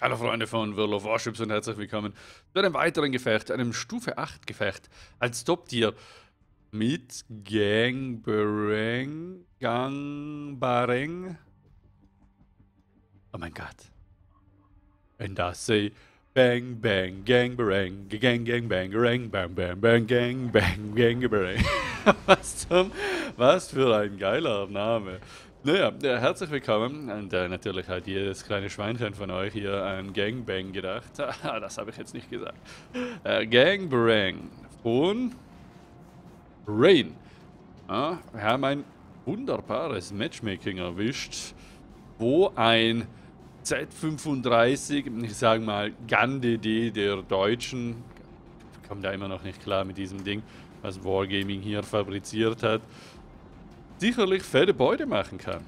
Hallo Freunde von World of Warships und herzlich willkommen zu einem weiteren Gefecht, einem Stufe 8 Gefecht als Top-Tier mit Gangbareng, Gangbareng. Oh mein Gott. And I say bang bang gangbareng, gang gang bang bang bang bang bang gang bang gangbareng. was zum, was für ein geiler Name. Naja, äh, herzlich willkommen und äh, natürlich hat jedes kleine Schweinchen von euch hier an Gangbang gedacht. das habe ich jetzt nicht gesagt. Äh, Gangbang von Rain. Ja, wir haben ein wunderbares Matchmaking erwischt, wo ein Z35, ich sage mal GAN-DD der Deutschen, ich komme da immer noch nicht klar mit diesem Ding, was Wargaming hier fabriziert hat, sicherlich fette Beute machen kann.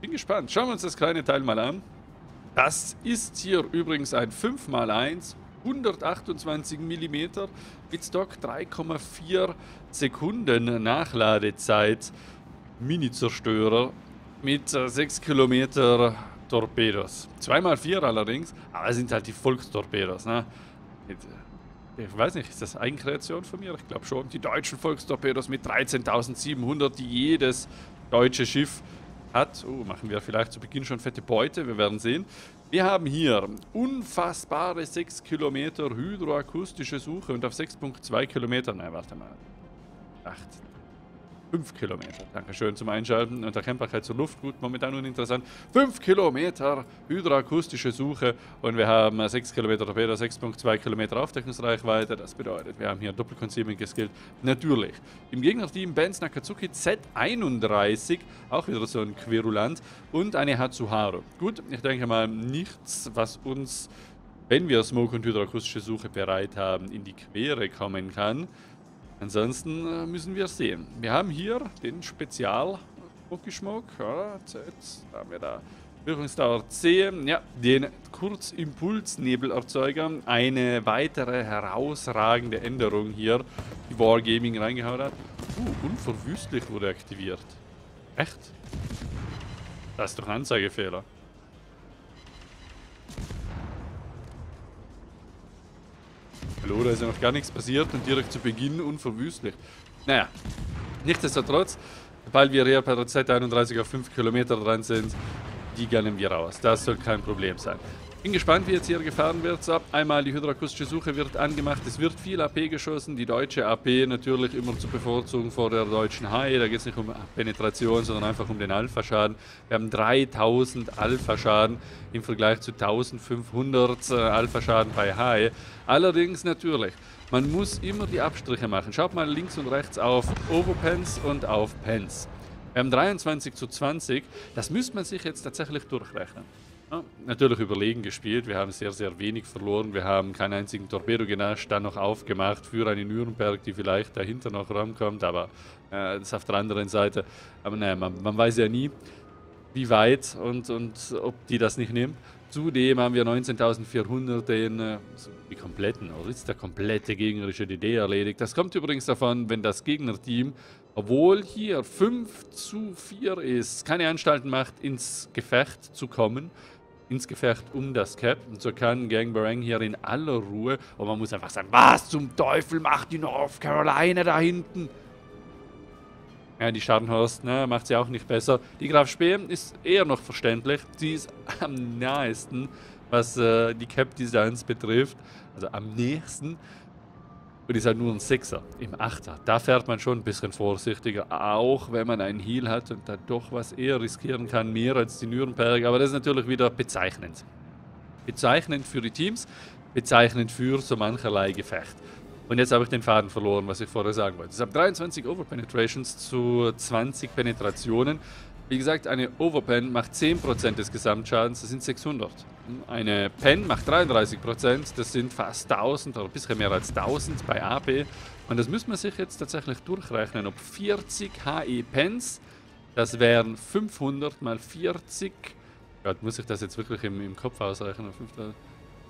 Bin gespannt. Schauen wir uns das kleine Teil mal an. Das ist hier übrigens ein 5x1, 128 mm mit Stock 3,4 Sekunden Nachladezeit. Mini-Zerstörer mit 6 Kilometer Torpedos. 2x4 allerdings, aber sind halt die Volkstorpedos. Ne? Ich weiß nicht, ist das Eigenkreation von mir? Ich glaube schon. Die deutschen Volkstorpedos mit 13.700, die jedes deutsche Schiff hat. Oh, machen wir vielleicht zu Beginn schon fette Beute, wir werden sehen. Wir haben hier unfassbare 6 Kilometer hydroakustische Suche und auf 6,2 Kilometer, nein, warte mal, 8, 5 Kilometer. Dankeschön zum Einschalten. Und der Camperkeit zur Luft, gut, momentan uninteressant. 5 Kilometer hydroakustische Suche und wir haben 6 Kilometer Torpedo, 6,2 Kilometer Aufdeckungsreichweite. Das bedeutet, wir haben hier Doppelconcealment geskillt. Natürlich. Im Gegnerteam Benz Nakatsuki Z31, auch wieder so ein Querulant, und eine Hatsuharu. Gut, ich denke mal, nichts, was uns, wenn wir Smoke und hydroakustische Suche bereit haben, in die Quere kommen kann. Ansonsten äh, müssen wir sehen. Wir haben hier den Spezial Schmuck. Ja, jetzt haben wir da Wirkungsdauer C, ja, den Kurzimpulsnebelerzeuger. Eine weitere herausragende Änderung hier, die Wargaming reingehauen hat. Uh, unverwüstlich wurde aktiviert. Echt? Das ist doch ein Anzeigefehler. Hallo, da ist ja noch gar nichts passiert und direkt zu Beginn unverwüstlich. Naja, nichtsdestotrotz, weil wir hier per Z31 auf 5 Kilometer dran sind, die gönnen wir raus. Das soll kein Problem sein. Bin gespannt, wie jetzt hier gefahren wird. So, einmal die hydroakustische Suche wird angemacht. Es wird viel AP geschossen. Die deutsche AP natürlich immer zu bevorzugen vor der deutschen HE. Da geht es nicht um Penetration, sondern einfach um den Alpha-Schaden. Wir haben 3000 Alpha-Schaden im Vergleich zu 1500 äh, Alpha-Schaden bei HE. Allerdings natürlich, man muss immer die Abstriche machen. Schaut mal links und rechts auf Overpens und auf Pens. Wir haben 23 zu 20. Das müsste man sich jetzt tatsächlich durchrechnen. Ja, natürlich überlegen gespielt. Wir haben sehr, sehr wenig verloren. Wir haben keinen einzigen Torpedo genascht, dann noch aufgemacht für eine Nürnberg, die vielleicht dahinter noch rankommt. Aber äh, das auf der anderen Seite. Aber naja, man, man weiß ja nie, wie weit und, und ob die das nicht nehmen. Zudem haben wir 19.400 den äh, die kompletten, oder ist der komplette gegnerische DD erledigt. Das kommt übrigens davon, wenn das Gegnerteam, obwohl hier 5 zu 4 ist, keine Anstalten macht, ins Gefecht zu kommen ins Gefecht um das Cap. Und so kann Gang Barang hier in aller Ruhe, und man muss einfach sagen, was zum Teufel macht die North Carolina da hinten? Ja, die Scharnhorst ne, macht sie auch nicht besser. Die Graf Spee ist eher noch verständlich. Sie ist am nahesten, was äh, die Cap-Designs betrifft. Also am nächsten und ist halt nur ein Sechser im Achter. Da fährt man schon ein bisschen vorsichtiger, auch wenn man einen Heal hat und da doch was eher riskieren kann, mehr als die Nürnberg. Aber das ist natürlich wieder bezeichnend. Bezeichnend für die Teams, bezeichnend für so mancherlei Gefecht. Und jetzt habe ich den Faden verloren, was ich vorher sagen wollte. Ich habe 23 Overpenetrations zu 20 Penetrationen. Wie gesagt, eine Overpen macht 10% des Gesamtschadens, das sind 600. Eine Pen macht 33%, das sind fast 1000 oder ein bisschen mehr als 1000 bei AP. Und das müssen wir sich jetzt tatsächlich durchrechnen, ob 40 HE Pens, das wären 500 mal 40, Gott, muss ich das jetzt wirklich im, im Kopf ausrechnen,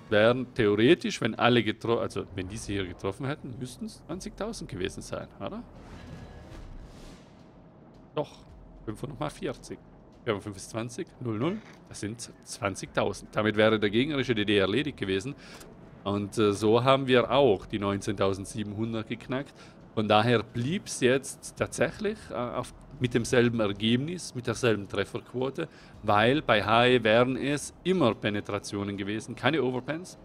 wären theoretisch, wenn alle getroffen, also wenn diese hier getroffen hätten, müssten es 20.000 gewesen sein, oder? Doch, 500 mal 40. Sperma 5 ist 20, 0, 0. Das sind 20.000. Damit wäre der gegnerische DD erledigt gewesen. Und äh, so haben wir auch die 19.700 geknackt. Von daher blieb es jetzt tatsächlich äh, auf, mit demselben Ergebnis, mit derselben Trefferquote, weil bei HE wären es immer Penetrationen gewesen, keine Overpens.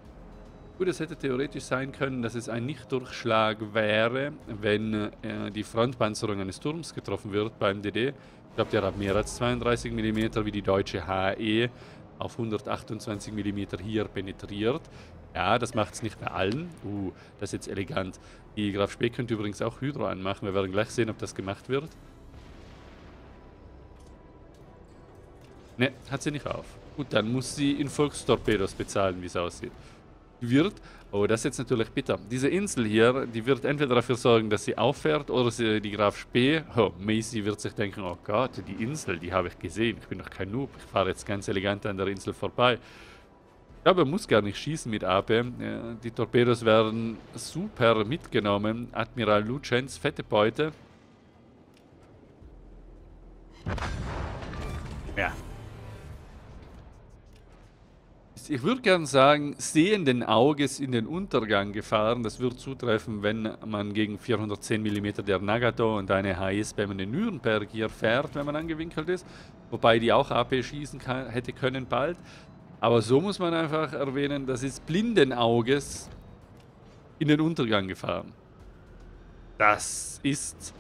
Gut, es hätte theoretisch sein können, dass es ein Nichtdurchschlag wäre, wenn äh, die Frontpanzerung eines Turms getroffen wird beim DD. Ich glaube, der hat mehr als 32 mm, wie die deutsche HE auf 128 mm hier penetriert. Ja, das macht es nicht bei allen. Uh, das ist jetzt elegant. Die Graf Spee könnte übrigens auch Hydro anmachen. Wir werden gleich sehen, ob das gemacht wird. Ne, hat sie nicht auf. Gut, dann muss sie in Volkstorpedos bezahlen, wie es aussieht. Wird, oh, das ist jetzt natürlich bitter. Diese Insel hier, die wird entweder dafür sorgen, dass sie auffährt oder sie, die Graf Spee, oh, Macy wird sich denken, oh Gott, die Insel, die habe ich gesehen. Ich bin doch kein Noob. Ich fahre jetzt ganz elegant an der Insel vorbei. Ich glaube, er muss gar nicht schießen mit AP. Die Torpedos werden super mitgenommen. Admiral Lucenz, fette Beute. Ja. Ich würde gerne sagen, sehenden Auges in den Untergang gefahren. Das würde zutreffen, wenn man gegen 410 mm der Nagato und eine HE-spammende Nürnberg hier fährt, wenn man angewinkelt ist. Wobei die auch AP schießen kann, hätte können bald. Aber so muss man einfach erwähnen, das ist blinden Auges in den Untergang gefahren. Das ist,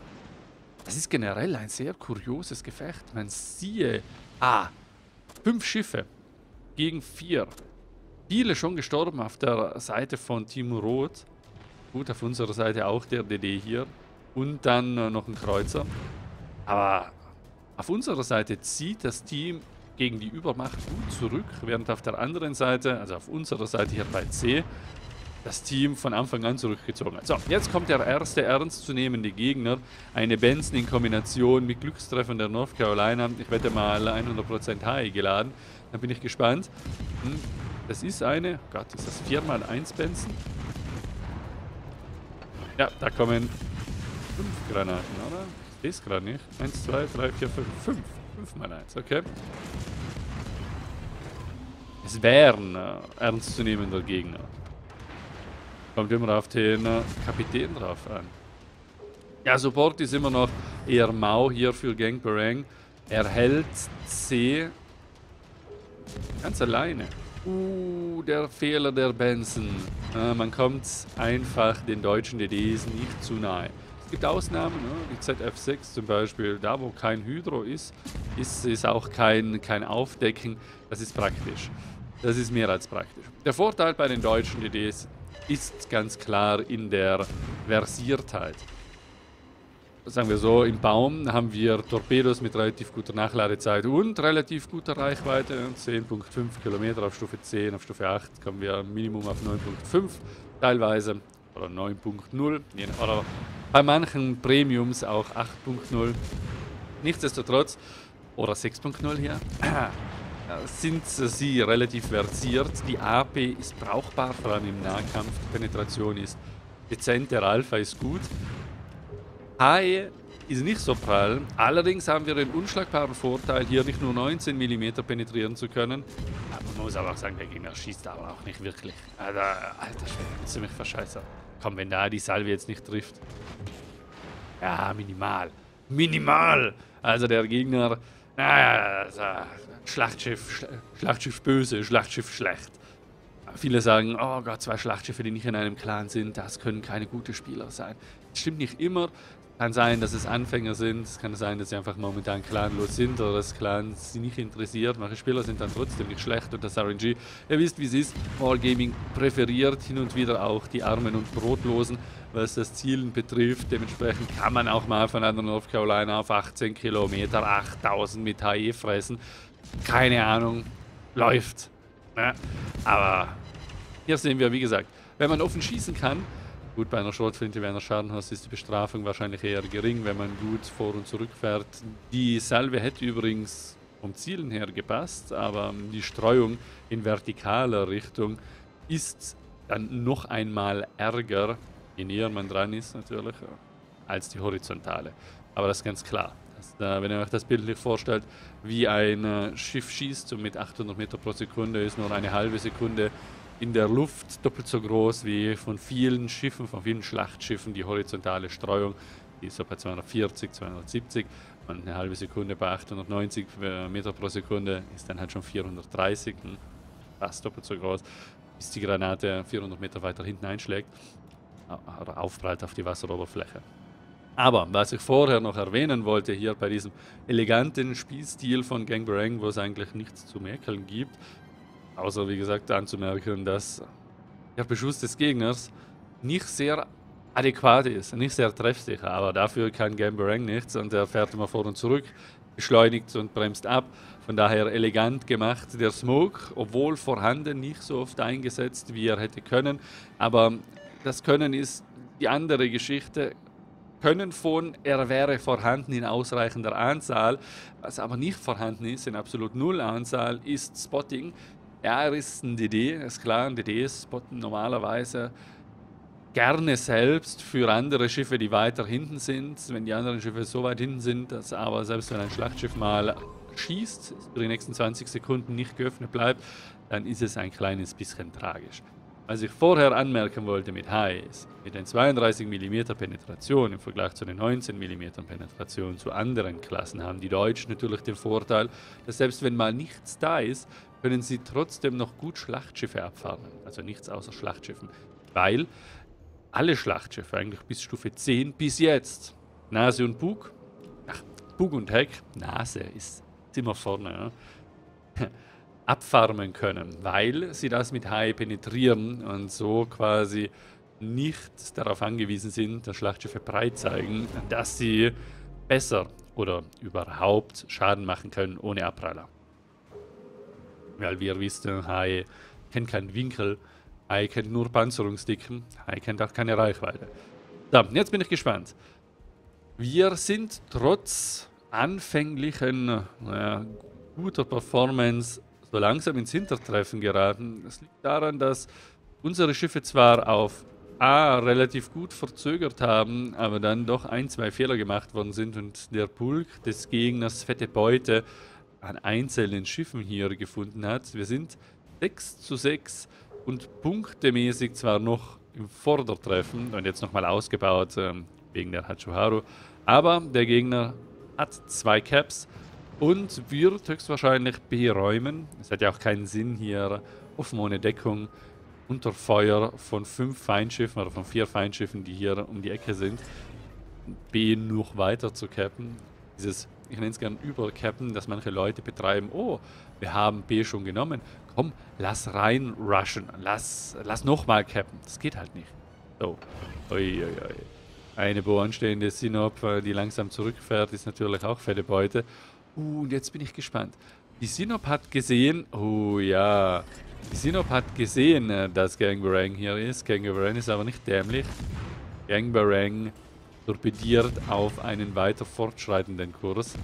das ist generell ein sehr kurioses Gefecht. Man siehe, ah, fünf Schiffe gegen vier. Viele schon gestorben auf der Seite von Team Rot. Gut, auf unserer Seite auch der DD hier. Und dann noch ein Kreuzer. Aber auf unserer Seite zieht das Team gegen die Übermacht gut zurück, während auf der anderen Seite, also auf unserer Seite hier bei C, das Team von Anfang an zurückgezogen hat. So, jetzt kommt der erste ernstzunehmende Gegner. Eine Benson in Kombination mit Glückstreffern der North Carolina. Ich wette mal 100% HI geladen. Da bin ich gespannt. Hm, das ist eine, oh Gott, ist das 4x1 Benson? Ja, da kommen 5 Granaten, oder? Ich sehe gerade nicht. 1, 2, 3, 4, 5. 5. 5 mal 1, okay. Es wären äh, ernstzunehmender Gegner. Kommt immer auf den äh, Kapitän drauf an. Ja, Support ist immer noch eher mau hier für Gang Barang. Er hält C ganz alleine. Uh, der Fehler der Benson. Äh, man kommt einfach den deutschen DDs nicht zu nahe gibt Ausnahmen, ne? die ZF6 zum Beispiel, da wo kein Hydro ist, ist es auch kein, kein Aufdecken. Das ist praktisch. Das ist mehr als praktisch. Der Vorteil bei den deutschen DDs ist ganz klar in der Versiertheit. Sagen wir so, im Baum haben wir Torpedos mit relativ guter Nachladezeit und relativ guter Reichweite. 10.5 Kilometer auf Stufe 10, auf Stufe 8 kommen wir Minimum auf 9.5 teilweise oder 9.0 oder bei manchen Premiums auch 8.0. Nichtsdestotrotz, oder 6.0 hier, sind sie relativ versiert. Die AP ist brauchbar, vor allem im Nahkampf. Die Penetration ist dezent, der Alpha ist gut. HE ist nicht so prall. Allerdings haben wir den unschlagbaren Vorteil, hier nicht nur 19 mm penetrieren zu können. Man muss aber auch sagen, der Gegner schießt aber auch nicht wirklich. Alter, alter Schwede, mich verscheißern? Komm, wenn da die Salve jetzt nicht trifft. Ja, minimal. Minimal! Also der Gegner, naja, also Schlachtschiff, Schlachtschiff böse, Schlachtschiff schlecht. Viele sagen, oh Gott, zwei Schlachtschiffe, die nicht in einem Clan sind, das können keine guten Spieler sein. Das stimmt nicht immer. Kann sein, dass es Anfänger sind. Es kann sein, dass sie einfach momentan clanlos sind oder das Clan sie nicht interessiert. Manche Spieler sind dann trotzdem nicht schlecht und das RNG, ihr wisst wie es ist, Wargaming präferiert hin und wieder auch die Armen und Brotlosen, was das Zielen betrifft. Dementsprechend kann man auch mal von einer North Carolina auf 18 Kilometer 8000 mit HE fressen. Keine Ahnung, läuft. Ne? Aber hier sehen wir, wie gesagt, wenn man offen schießen kann, Gut, bei einer Schrotflinte, bei einer Schadenhaus ist die Bestrafung wahrscheinlich eher gering, wenn man gut vor- und zurückfährt. Die Salve hätte übrigens vom Zielen her gepasst, aber die Streuung in vertikaler Richtung ist dann noch einmal ärger, je näher man dran ist natürlich, als die horizontale. Aber das ist ganz klar. Das, äh, wenn ihr euch das bildlich vorstellt, wie ein äh, Schiff schießt und mit 800 Meter pro Sekunde ist nur eine halbe Sekunde in der Luft doppelt so groß wie von vielen Schiffen, von vielen Schlachtschiffen die horizontale Streuung, die ist so bei 240, 270 und eine halbe Sekunde bei 890 äh, Meter pro Sekunde ist dann halt schon 430, hm, fast doppelt so groß, bis die Granate 400 Meter weiter hinten einschlägt oder aufprallt auf die Wasseroberfläche. Aber was ich vorher noch erwähnen wollte, hier bei diesem eleganten Spielstil von Gangbarang, wo es eigentlich nichts zu merken gibt, außer wie gesagt anzumerken, dass der Beschuss des Gegners nicht sehr adäquat ist, nicht sehr treffsicher, aber dafür kann Gambarang nichts und er fährt immer vor und zurück, beschleunigt und bremst ab. Von daher elegant gemacht. Der Smoke, obwohl vorhanden, nicht so oft eingesetzt, wie er hätte können. Aber das Können ist die andere Geschichte. Können von, er wäre vorhanden in ausreichender Anzahl, was aber nicht vorhanden ist in absolut null Anzahl, ist Spotting. Ja, er ist ein DD, ist klar, ein DD spotten normalerweise gerne selbst für andere Schiffe, die weiter hinten sind. Wenn die anderen Schiffe so weit hinten sind, dass aber selbst wenn ein Schlachtschiff mal schießt, für die nächsten 20 Sekunden nicht geöffnet bleibt, dann ist es ein kleines bisschen tragisch. Was ich vorher anmerken wollte mit Highs, mit den 32 mm Penetration im Vergleich zu den 19 mm Penetration zu anderen Klassen haben die Deutschen natürlich den Vorteil, dass selbst wenn mal nichts da ist, können sie trotzdem noch gut Schlachtschiffe abfahren. Also nichts außer Schlachtschiffen. Weil alle Schlachtschiffe, eigentlich bis Stufe 10 bis jetzt, Nase und Bug, ach, Bug und Heck, Nase ist immer vorne, ja abfarmen können, weil sie das mit Hai penetrieren und so quasi nicht darauf angewiesen sind, dass Schlachtschiffe breit zeigen, dass sie besser oder überhaupt Schaden machen können ohne Abpraller. Weil wir wissen, Hai kennt keinen Winkel, Hai kennt nur Panzerungsdicken, Hai kennt auch keine Reichweite. So, jetzt bin ich gespannt. Wir sind trotz anfänglichen, naja, guter Performance so langsam ins Hintertreffen geraten. Das liegt daran, dass unsere Schiffe zwar auf A relativ gut verzögert haben, aber dann doch ein, zwei Fehler gemacht worden sind und der Pulk des Gegners fette Beute an einzelnen Schiffen hier gefunden hat. Wir sind 6 zu 6 und punktemäßig zwar noch im Vordertreffen und jetzt nochmal ausgebaut ähm, wegen der Hachuharu, aber der Gegner hat zwei Caps und wird höchstwahrscheinlich beräumen. Es hat ja auch keinen Sinn hier offen ohne Deckung unter Feuer von fünf Feindschiffen oder von vier Feindschiffen, die hier um die Ecke sind, B noch weiter zu cappen. Dieses, ich nenne es gerne Übercappen, dass manche Leute betreiben, oh, wir haben B schon genommen, komm, lass rein rushen, lass, lass nochmal cappen. Das geht halt nicht. So, ui, ui, ui. Eine boanstehende Sinop, äh, die langsam zurückfährt, ist natürlich auch fette Beute. Uh, und jetzt bin ich gespannt. Die Sinop hat gesehen, oh ja, die Sinop hat gesehen, äh, dass Gangbarang hier ist. Gangbarang ist aber nicht dämlich. Gangbarang torpediert auf einen weiter fortschreitenden Kurs.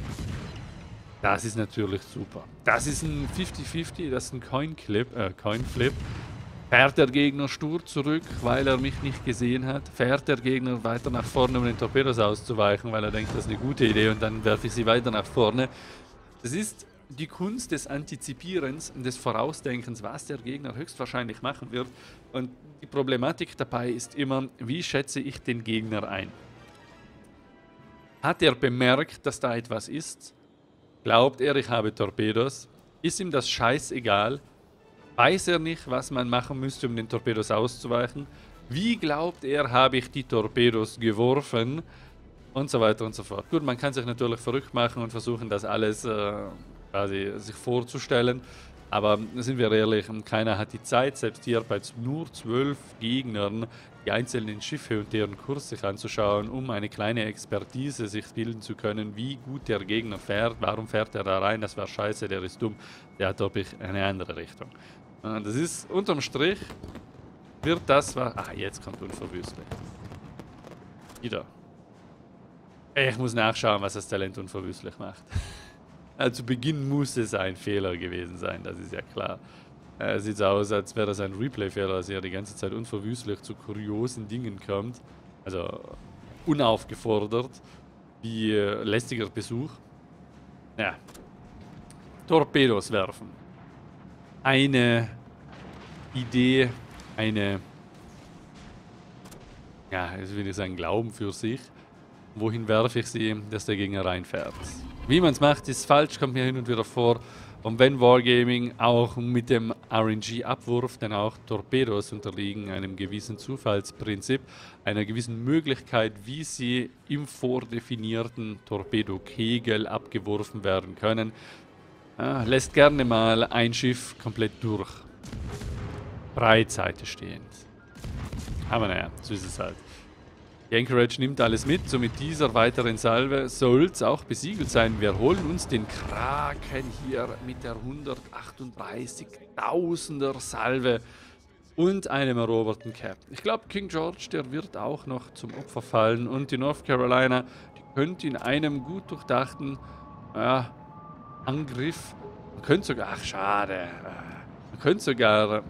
Das ist natürlich super. Das ist ein 50-50, das ist ein Coin-Clip, äh, Coin-Flip. Fährt der Gegner stur zurück, weil er mich nicht gesehen hat? Fährt der Gegner weiter nach vorne, um den Torpedos auszuweichen, weil er denkt, das ist eine gute Idee und dann werfe ich sie weiter nach vorne? Das ist die Kunst des Antizipierens und des Vorausdenkens, was der Gegner höchstwahrscheinlich machen wird. Und die Problematik dabei ist immer, wie schätze ich den Gegner ein? Hat er bemerkt, dass da etwas ist? Glaubt er, ich habe Torpedos? Ist ihm das scheißegal? Weiß er nicht, was man machen müsste, um den Torpedos auszuweichen? Wie glaubt er, habe ich die Torpedos geworfen? Und so weiter und so fort. Gut, man kann sich natürlich verrückt machen und versuchen, das alles äh, quasi sich vorzustellen. Aber sind wir ehrlich, keiner hat die Zeit, selbst hier bei nur zwölf Gegnern die einzelnen Schiffe und deren Kurs sich anzuschauen, um eine kleine Expertise sich bilden zu können, wie gut der Gegner fährt, warum fährt er da rein, das war scheiße, der ist dumm, der hat, glaube ich, eine andere Richtung. Das ist unterm Strich wird das was. Ah, jetzt kommt unverwüstlich. Wieder. Ich muss nachschauen, was das Talent unverwüstlich macht. also zu Beginn muss es ein Fehler gewesen sein, das ist ja klar. Es sieht so aus, als wäre das ein Replay-Fehler, dass er die ganze Zeit unverwüstlich zu kuriosen Dingen kommt. Also unaufgefordert. wie äh, lästiger Besuch. Ja. Torpedos werfen. Eine Idee, eine, ja, jetzt will ich sagen, Glauben für sich. Wohin werfe ich sie, dass der Gegner reinfährt? Wie man es macht, ist falsch, kommt mir hin und wieder vor. Und wenn Wargaming auch mit dem RNG-Abwurf dann auch Torpedos unterliegen, einem gewissen Zufallsprinzip, einer gewissen Möglichkeit, wie sie im vordefinierten Torpedokegel abgeworfen werden können, äh, lässt gerne mal ein Schiff komplett durch. Breitseite stehend. Aber naja, so ist es halt. Die Anchorage nimmt alles mit, so mit dieser weiteren Salve soll es auch besiegelt sein. Wir holen uns den Kraken hier mit der 138.000er Salve und einem eroberten Cap. Ich glaube, King George, der wird auch noch zum Opfer fallen und die North Carolina, die könnte in einem gut durchdachten ja, Angriff, man könnte sogar, ach schade, äh, man könnte sogar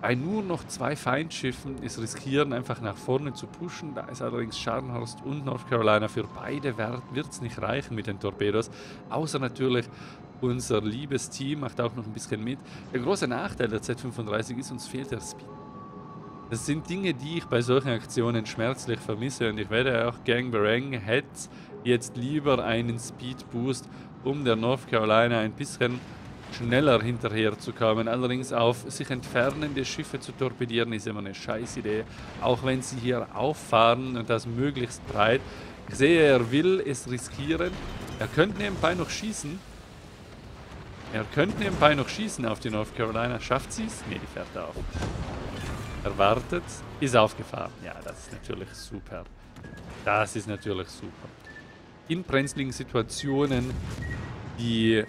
bei nur noch zwei Feindschiffen es riskieren, einfach nach vorne zu pushen. Da ist allerdings Scharnhorst und North Carolina für beide wird es nicht reichen mit den Torpedos. Außer natürlich unser liebes Team macht auch noch ein bisschen mit. Der große Nachteil der Z35 ist, uns fehlt der Speed. Das sind Dinge, die ich bei solchen Aktionen schmerzlich vermisse und ich werde auch Gang Barang hätte jetzt lieber einen Speed Boost, um der North Carolina ein bisschen schneller hinterher zu kommen. Allerdings auf sich entfernende Schiffe zu torpedieren ist immer eine scheiß Idee. Auch wenn sie hier auffahren und das möglichst breit. Ich sehe, er will es riskieren. Er könnte nebenbei noch schießen. Er könnte nebenbei noch schießen auf die North Carolina. Schafft sie es? Ne, die fährt auf. Er wartet, ist aufgefahren. Ja, das ist natürlich super. Das ist natürlich super. In brenzligen Situationen, die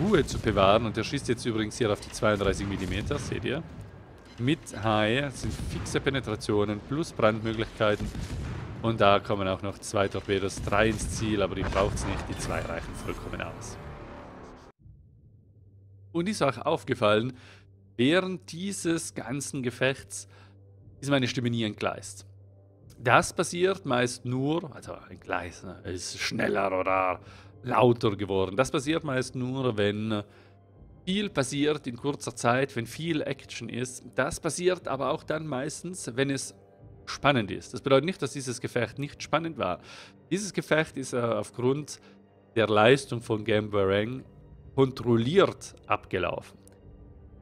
Ruhe zu bewahren. Und der schießt jetzt übrigens hier auf die 32 mm, seht ihr? Mit HE sind fixe Penetrationen plus Brandmöglichkeiten. Und da kommen auch noch zwei Torpedos, drei ins Ziel, aber die braucht es nicht, die zwei reichen vollkommen aus. Und ist auch aufgefallen, während dieses ganzen Gefechts ist meine Stimme nie entgleist. Das passiert meist nur, also entgleist, ne, ist schneller oder lauter geworden. Das passiert meist nur, wenn viel passiert in kurzer Zeit, wenn viel Action ist. Das passiert aber auch dann meistens, wenn es spannend ist. Das bedeutet nicht, dass dieses Gefecht nicht spannend war. Dieses Gefecht ist äh, aufgrund der Leistung von Gambarang kontrolliert abgelaufen.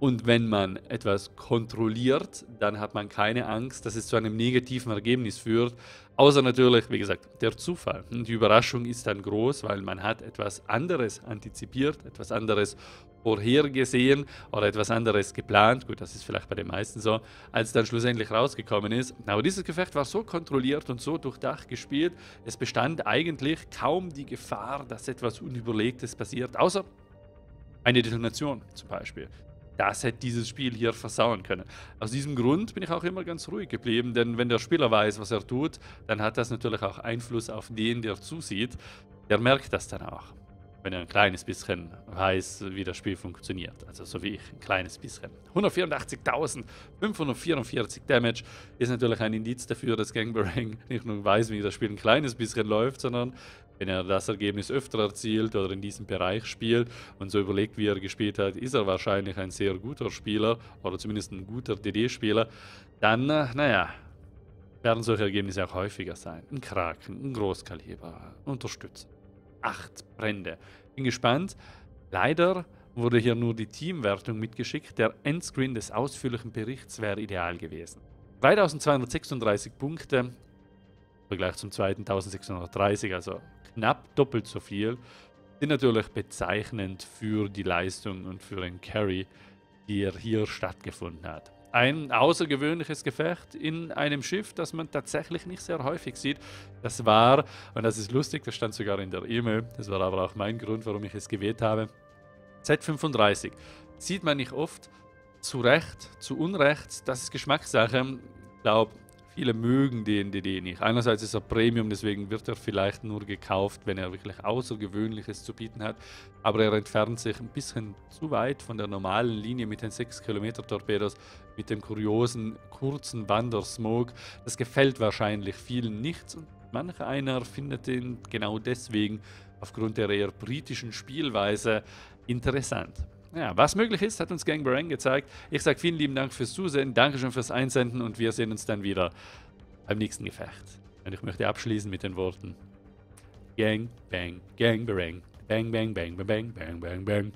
Und wenn man etwas kontrolliert, dann hat man keine Angst, dass es zu einem negativen Ergebnis führt. Außer natürlich, wie gesagt, der Zufall. Die Überraschung ist dann groß, weil man hat etwas anderes antizipiert, etwas anderes vorhergesehen oder etwas anderes geplant. Gut, das ist vielleicht bei den meisten so, als dann schlussendlich rausgekommen ist. Aber dieses Gefecht war so kontrolliert und so durchdacht gespielt, es bestand eigentlich kaum die Gefahr, dass etwas Unüberlegtes passiert, außer eine Detonation zum Beispiel das hätte dieses Spiel hier versauen können. Aus diesem Grund bin ich auch immer ganz ruhig geblieben, denn wenn der Spieler weiß, was er tut, dann hat das natürlich auch Einfluss auf den, der zusieht. Der merkt das dann auch, wenn er ein kleines bisschen weiß, wie das Spiel funktioniert. Also so wie ich, ein kleines bisschen. 184.544 Damage ist natürlich ein Indiz dafür, dass Gangbarang nicht nur weiß, wie das Spiel ein kleines bisschen läuft, sondern wenn er das Ergebnis öfter erzielt oder in diesem Bereich spielt und so überlegt, wie er gespielt hat, ist er wahrscheinlich ein sehr guter Spieler oder zumindest ein guter DD-Spieler, dann, äh, naja, werden solche Ergebnisse auch häufiger sein. Ein Kraken, ein Großkaliber, Unterstützer. Acht Brände. Bin gespannt. Leider wurde hier nur die Teamwertung mitgeschickt. Der Endscreen des ausführlichen Berichts wäre ideal gewesen. 3236 Punkte, Vergleich zum zweiten 1630, also knapp doppelt so viel, sind natürlich bezeichnend für die Leistung und für den Carry, der hier stattgefunden hat. Ein außergewöhnliches Gefecht in einem Schiff, das man tatsächlich nicht sehr häufig sieht. Das war, und das ist lustig, das stand sogar in der E-Mail, das war aber auch mein Grund, warum ich es gewählt habe. Z35 sieht man nicht oft, zu Recht, zu Unrecht, das ist Geschmackssache. Ich glaube, Viele mögen den DD nicht. Einerseits ist er Premium, deswegen wird er vielleicht nur gekauft, wenn er wirklich Außergewöhnliches zu bieten hat. Aber er entfernt sich ein bisschen zu weit von der normalen Linie mit den 6 Kilometer Torpedos, mit dem kuriosen kurzen Wandersmoke. Das gefällt wahrscheinlich vielen nicht. Und manch einer findet ihn genau deswegen aufgrund der eher britischen Spielweise interessant. Ja, was möglich ist, hat uns Gang Barang gezeigt. Ich sage vielen lieben Dank fürs Zusehen, Dankeschön fürs Einsenden und wir sehen uns dann wieder beim nächsten Gefecht. Und ich möchte abschließen mit den Worten Gang, Bang, Gang, Barang, Bang, Bang, Bang, Bang, Bang, Bang, Bang. bang.